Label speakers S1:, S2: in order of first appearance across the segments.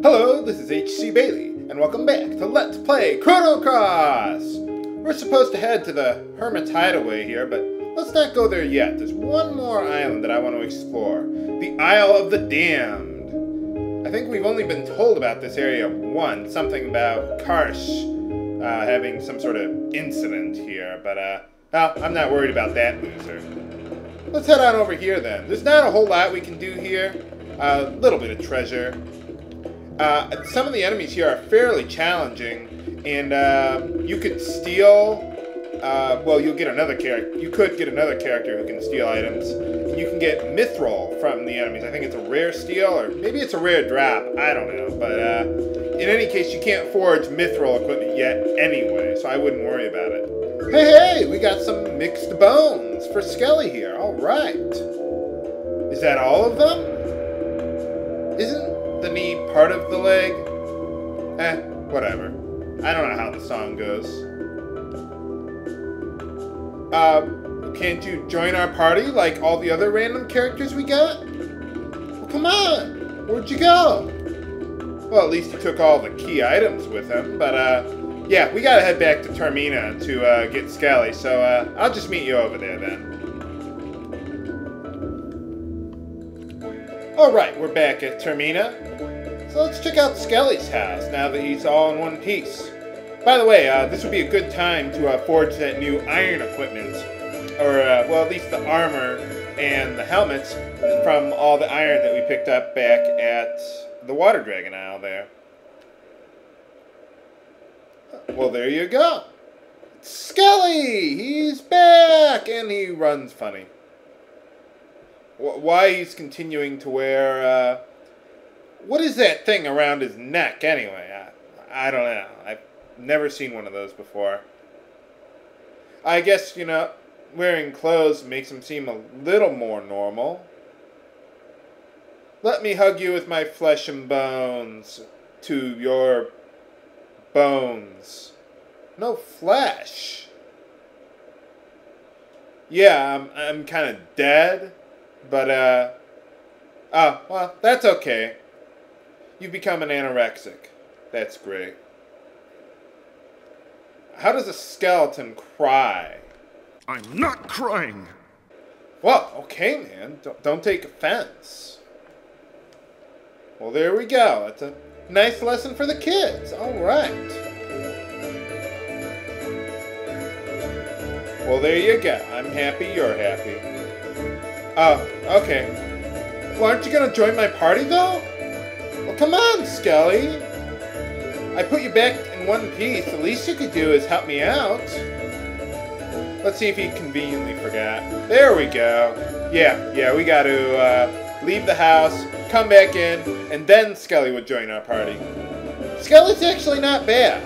S1: Hello, this is HC Bailly, and welcome back to Let's Play Chrono Cross! We're supposed to head to the Hermit's Hideaway here, but let's not go there yet. There's one more island that I want to explore. The Isle of the Damned. I think we've only been told about this area once, something about Karsh uh, having some sort of incident here, but uh, well, I'm not worried about that loser. Let's head on over here then. There's not a whole lot we can do here. A little bit of treasure. Uh, some of the enemies here are fairly challenging, and uh, you could steal. Uh, well, you'll get another character. You could get another character who can steal items. You can get mithril from the enemies. I think it's a rare steal, or maybe it's a rare drop. I don't know. But uh, in any case, you can't forge mithril equipment yet anyway, so I wouldn't worry about it. Hey, hey, we got some mixed bones for Skelly here. All right. Is that all of them? Part of the leg? Eh, whatever. I don't know how the song goes. Uh, can't you join our party like all the other random characters we got? Well, come on! Where'd you go? Well, at least he took all the key items with him, but, uh, yeah, we gotta head back to Termina to, uh, get Skelly, so, uh, I'll just meet you over there then. Alright, we're back at Termina. So let's check out Skelly's house now that he's all in one piece. By the way, uh, this would be a good time to uh, forge that new iron equipment. Or, uh, well, at least the armor and the helmets from all the iron that we picked up back at the Water Dragon Isle there. Well, there you go. Skelly! He's back! And he runs funny why he's continuing to wear uh, what is that thing around his neck anyway? I, I don't know. I've never seen one of those before. I guess you know wearing clothes makes him seem a little more normal. Let me hug you with my flesh and bones to your bones. No flesh. Yeah, I'm, I'm kind of dead. But, uh, oh, well, that's okay. You've become an anorexic. That's great. How does a skeleton cry?
S2: I'm not crying.
S1: Well, okay, man. Don't, don't take offense. Well, there we go. It's a nice lesson for the kids. All right. Well, there you go. I'm happy you're happy. Oh, okay. Well, aren't you gonna join my party, though? Come on, Skelly. I put you back in one piece. The least you could do is help me out. Let's see if he conveniently forgot. There we go. Yeah, yeah, we gotta uh, leave the house, come back in, and then Skelly would join our party. Skelly's actually not bad.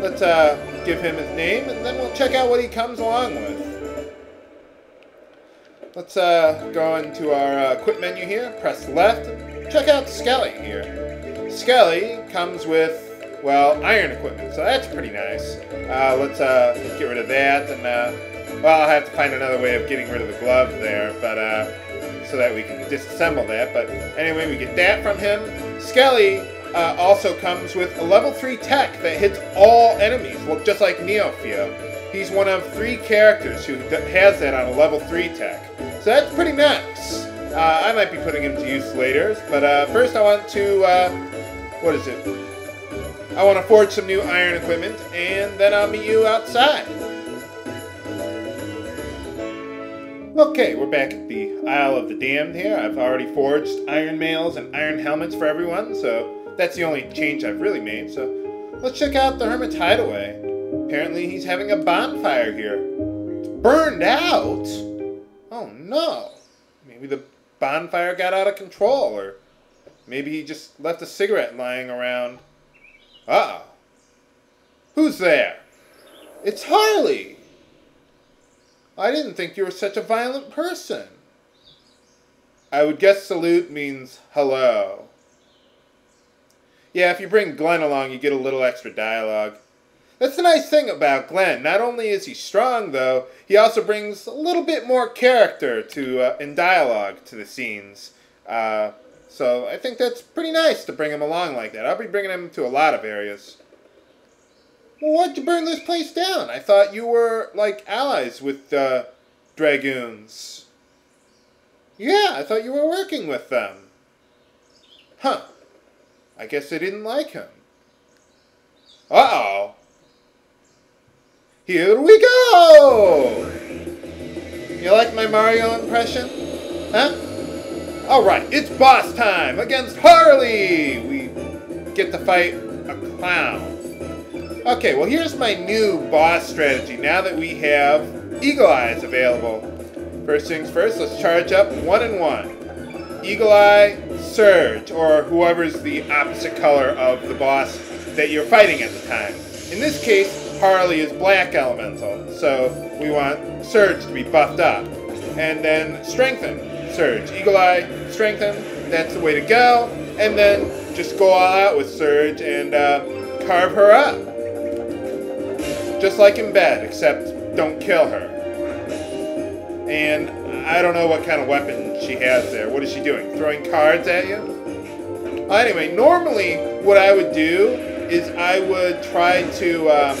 S1: Let's uh, give him his name, and then we'll check out what he comes along with. Let's uh, go into our uh, quit menu here, press left, check out Skelly here. Skelly comes with, well, iron equipment, so that's pretty nice. Uh, let's uh, get rid of that, and, uh, well, I'll have to find another way of getting rid of the glove there, but, uh, so that we can disassemble that, but anyway, we get that from him. Skelly uh, also comes with a level 3 tech that hits all enemies, well, just like Neofio. He's one of three characters who has that on a level 3 tech. So that's pretty nice. Uh, I might be putting him to use later, but uh, first I want to, uh, what is it? I want to forge some new iron equipment, and then I'll meet you outside. Okay, we're back at the Isle of the Damned here. I've already forged iron mails and iron helmets for everyone, so that's the only change I've really made. So let's check out the Hermit's Hideaway. Apparently he's having a bonfire here. It's burned out? Oh no. Maybe the bonfire got out of control, or maybe he just left a cigarette lying around. Uh oh. Who's there? It's Harley! I didn't think you were such a violent person. I would guess salute means hello. Yeah, if you bring Glenn along, you get a little extra dialogue. That's the nice thing about Glenn. Not only is he strong, though, he also brings a little bit more character to uh, dialogue to the scenes. Uh, So I think that's pretty nice to bring him along like that. I'll be bringing him to a lot of areas. Well, why'd you burn this place down? I thought you were, like, allies with uh, Dragoons. Yeah, I thought you were working with them. Huh. I guess they didn't like him. Uh-oh. Here we go! You like my Mario impression? Huh? Alright, it's boss time against Harley! We get to fight a clown. Okay, well here's my new boss strategy now that we have Eagle Eyes available. First things first, let's charge up one and one. Eagle Eye, Serge, or whoever's the opposite color of the boss that you're fighting at the time. In this case, Harley is Black Elemental, so we want Serge to be buffed up. And then Strengthen, Serge. Eagle Eye, Strengthen, that's the way to go. And then just go all out with Serge and uh, carve her up. Just like in bed, except don't kill her. And I don't know what kind of weapon she has there. What is she doing? Throwing cards at you? Anyway, normally what I would do is I would try to. Um,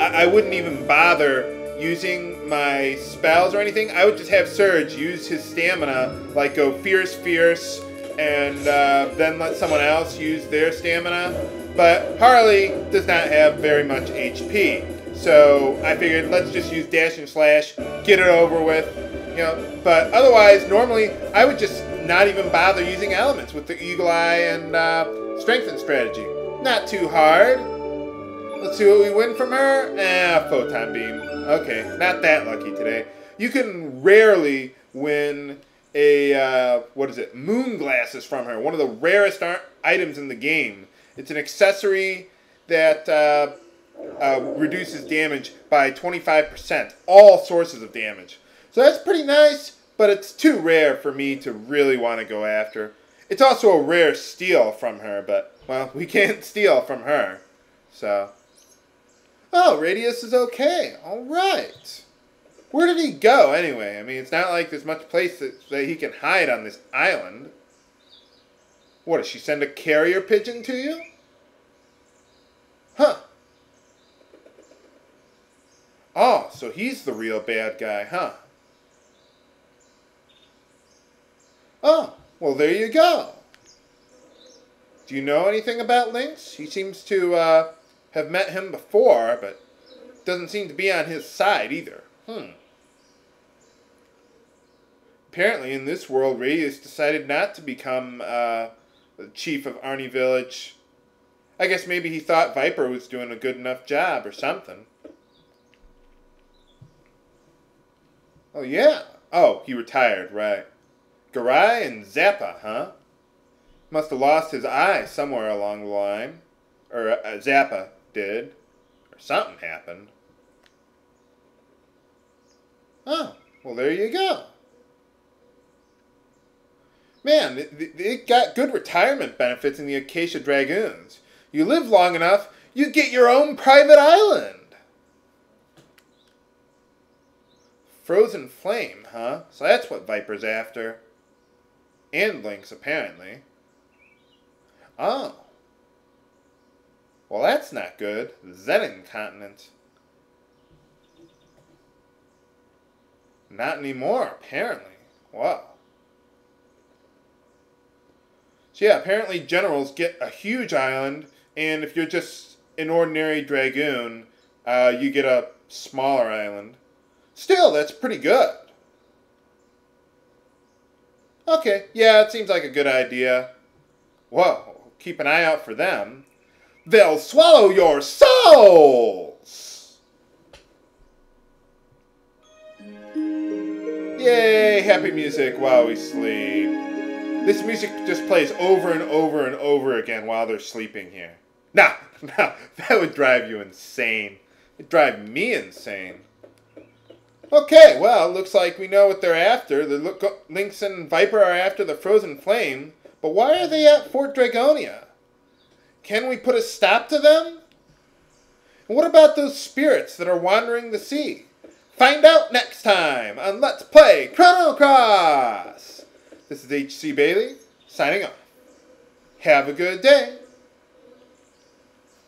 S1: I, I wouldn't even bother using my spells or anything. I would just have Serge use his stamina, like go fierce, fierce, and uh, then let someone else use their stamina. But Harley does not have very much HP. So I figured let's just use dash and slash, get it over with, you know. But otherwise, normally I would just not even bother using elements with the eagle eye and uh, strengthen strategy. Not too hard. Let's see what we win from her. Ah, photon beam. Okay, not that lucky today. You can rarely win a uh, what is it? Moon glasses from her. One of the rarest items in the game. It's an accessory that. Uh, uh, reduces damage by 25%, all sources of damage. So that's pretty nice, but it's too rare for me to really want to go after. It's also a rare steal from her, but, well, we can't steal from her. So. Oh, Radius is okay. Alright. Where did he go, anyway? I mean, it's not like there's much place that, that he can hide on this island. What, does she send a carrier pigeon to you? Huh. Oh, so he's the real bad guy, huh? Oh, well, there you go. Do you know anything about Lynx? He seems to uh, have met him before, but doesn't seem to be on his side either. Hmm. Apparently, in this world, Radius decided not to become uh, the chief of Arni Village. I guess maybe he thought Viper was doing a good enough job or something. Oh, yeah. Oh, he retired, right. Garai and Zappa, huh? Must have lost his eye somewhere along the line. Or uh, Zappa did. Or something happened. Oh, well, there you go. Man, it got good retirement benefits in the Acacia Dragoons. You live long enough, you get your own private island. Frozen Flame, huh? So that's what Viper's after. And Lynx, apparently. Oh. Well, that's not good. Zenan continent. Not anymore, apparently. Wow. So yeah, apparently generals get a huge island, and if you're just an ordinary dragoon, uh, you get a smaller island. Still, that's pretty good. Okay, yeah, it seems like a good idea. Whoa, keep an eye out for them. They'll swallow your souls! Yay, happy music while we sleep. This music just plays over and over and over again while they're sleeping here. Nah, nah, that would drive you insane. It'd drive me insane. Okay, well, looks like we know what they're after. The Lynx and Viper are after the Frozen Flame, but why are they at Fort Dragonia? Can we put a stop to them? And what about those spirits that are wandering the sea? Find out next time on Let's Play Chrono Cross! This is H.C. Bailly, signing off. Have a good day.